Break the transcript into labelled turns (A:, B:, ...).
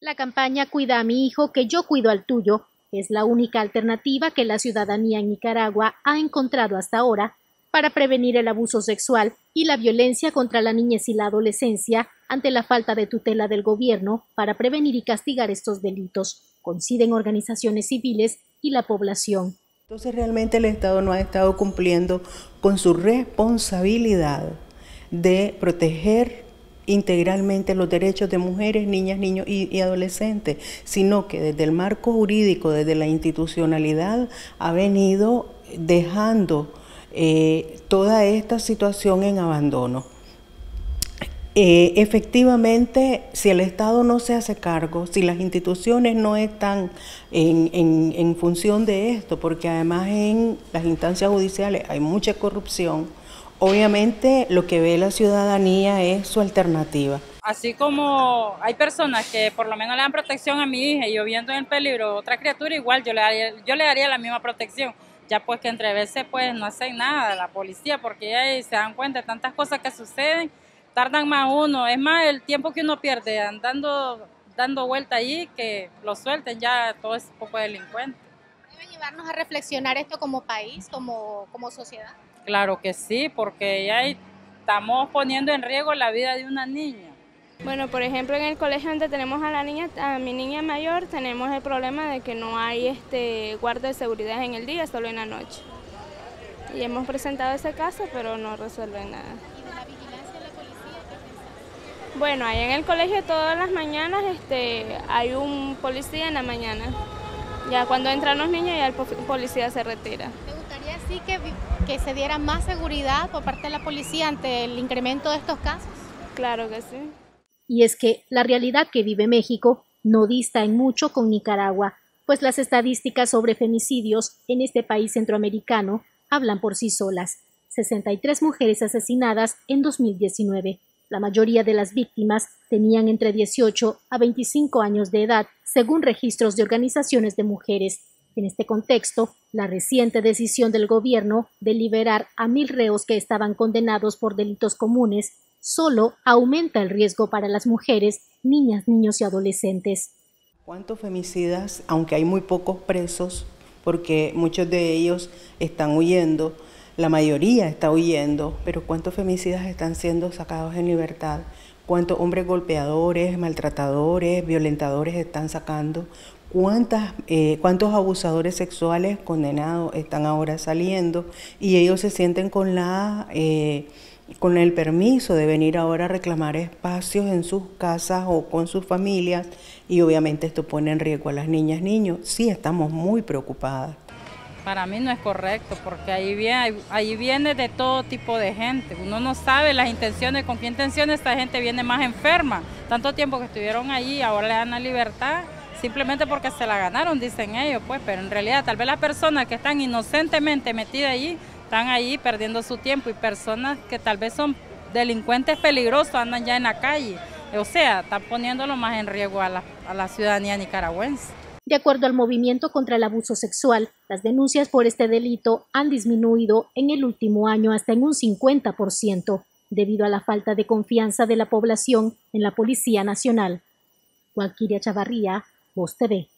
A: La campaña Cuida a mi hijo que yo cuido al tuyo es la única alternativa que la ciudadanía en Nicaragua ha encontrado hasta ahora para prevenir el abuso sexual y la violencia contra la niñez y la adolescencia ante la falta de tutela del gobierno para prevenir y castigar estos delitos, coinciden organizaciones civiles y la población.
B: Entonces realmente el Estado no ha estado cumpliendo con su responsabilidad de proteger integralmente los derechos de mujeres, niñas, niños y, adolescentes, sino que desde el marco jurídico, desde la institucionalidad, ha venido dejando eh, toda esta situación en abandono. Eh, efectivamente, si el Estado no se hace cargo, si las instituciones no están en función de esto, porque además en las instancias judiciales hay mucha corrupción, Obviamente lo que ve la ciudadanía es su alternativa.
C: Así como hay personas que por lo menos le dan protección a mi hija y yo viendo en peligro otra criatura, igual yo le daría, yo le daría la misma protección. Ya pues que entre veces pues no hacen nada la policía porque ya se dan cuenta de tantas cosas que suceden, tardan más uno. Es más el tiempo que uno pierde andando dando vuelta ahí que lo suelten ya todo ese poco delincuente.
A: ¿Debe llevarnos a reflexionar esto como país, como, como sociedad?
C: Claro que sí, porque ya estamos poniendo en riesgo la vida de una niña.
D: Bueno, por ejemplo, en el colegio donde tenemos a la niña, a mi niña mayor, tenemos el problema de que no hay este guardia de seguridad en el día, solo en la noche. Y hemos presentado ese caso, pero no resuelven nada.
A: ¿Y la vigilancia de la policía
D: Bueno, ahí en el colegio todas las mañanas este, hay un policía en la mañana. Ya cuando entran los niños ya el policía se retira
A: sí que, que se diera más seguridad por parte de la policía ante el incremento de estos casos?
D: Claro que sí.
A: Y es que la realidad que vive México no dista en mucho con Nicaragua, pues las estadísticas sobre femicidios en este país centroamericano hablan por sí solas. 63 mujeres asesinadas en 2019. La mayoría de las víctimas tenían entre 18 a 25 años de edad, según registros de organizaciones de mujeres. En este contexto, la reciente decisión del gobierno de liberar a mil reos que estaban condenados por delitos comunes solo aumenta el riesgo para las mujeres, niñas, niños y adolescentes.
B: ¿Cuántos femicidas, aunque hay muy pocos presos, porque muchos de ellos están huyendo, la mayoría está huyendo, pero cuántos femicidas están siendo sacados en libertad? ¿Cuántos hombres golpeadores, maltratadores, violentadores están sacando? cuántas, eh, cuántos abusadores sexuales condenados están ahora saliendo y ellos se sienten con la eh, con el permiso de venir ahora a reclamar espacios en sus casas o con sus familias y obviamente esto pone en riesgo a las niñas, niños. Sí, estamos muy preocupadas.
C: Para mí no es correcto porque ahí viene, ahí viene de todo tipo de gente. Uno no sabe las intenciones, con qué intenciones esta gente viene más enferma. Tanto tiempo que estuvieron allí, ahora le dan la libertad simplemente porque se la ganaron, dicen ellos, pues, pero en realidad tal vez las personas que están inocentemente metidas allí están ahí perdiendo su tiempo y personas que tal vez son delincuentes peligrosos andan ya en la calle. O sea, están poniéndolo más en riesgo a la, a la ciudadanía nicaragüense.
A: De acuerdo al movimiento contra el abuso sexual, las denuncias por este delito han disminuido en el último año hasta en un 50%, debido a la falta de confianza de la población en la Policía Nacional. Chavarría, Voz TV.